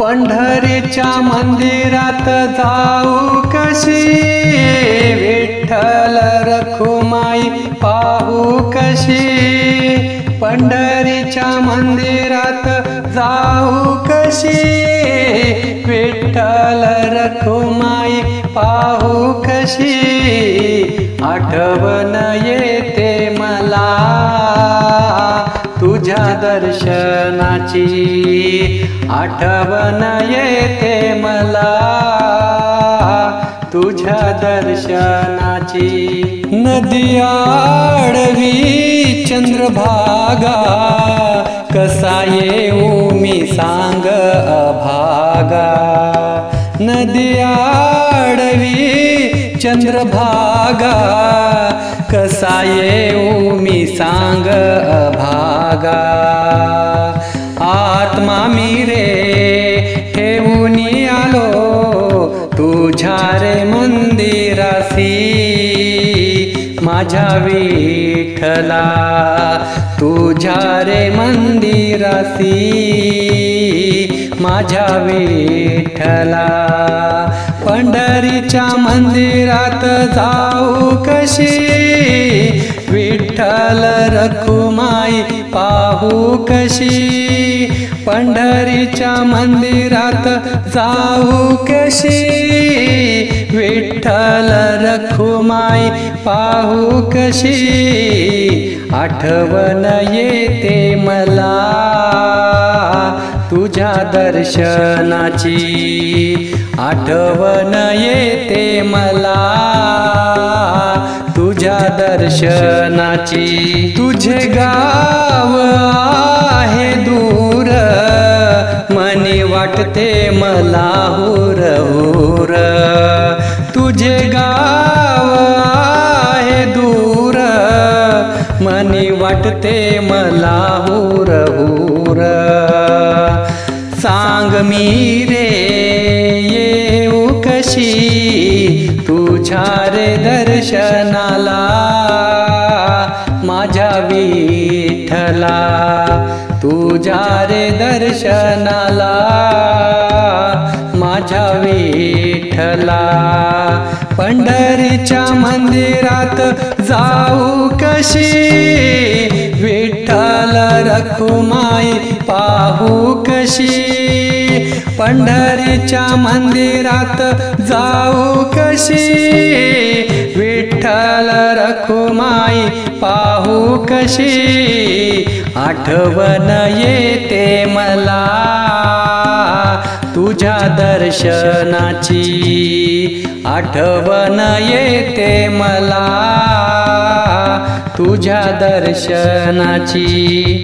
पंढरीच्या मंदिरात जाऊ कशी? विठ्ठल रखुमाई पाहू कशी? पंढरीच्या मंदिरात जाऊ कशी? विठ्ठल रखुमाई पाहू कशी? आठवण येते मला तुझ्या दर्शन दर्शनाची आठवण येते मला तुझ्या दर्शनाची. नदी आडवी चंद्रभागा कसा येऊ मी सांग अभागा. नदी आडवी चंद्रभागा कसा येऊ मी सांग अभागा. माझ्या विठला तुझ्या रे मंदिरासी माझ्या विठला पंढरीच्या मंदिरात जाऊ कशी? विठ्ठल रखुमाई पाहू कशी पंढरीच्या मंदिरात जाऊ कशी? विठ्ठल रखुमाई पाहू कशी? आठवण येते मला. तुझ्या दर्शनाची आठवण येते मला. तुझ्या दर्शनाची तुझे गाव आहे दूर. मनी वाटते मला हुर हुर. तुझे गाव आहे दूर. मनी वाटते मला हुर मी रे येऊ कशी? तुझ्या रे दर्शनाला माझ्या विठ्ठला. तुझ्या रे दर्शनाला माझ्या विठ्ठला. पंढरीच्या मंदिरात जाऊ कशी? विठ्ठल रखुमाई पाहू कशी? पंढरीच्या मंदिरात जाऊ कशी? विठ्ठल रखुमाई पाहू कशी? आठवण येते मला तुझ्या दर्शनाची. आठवण येते मला तुझ्या दर्शनाची.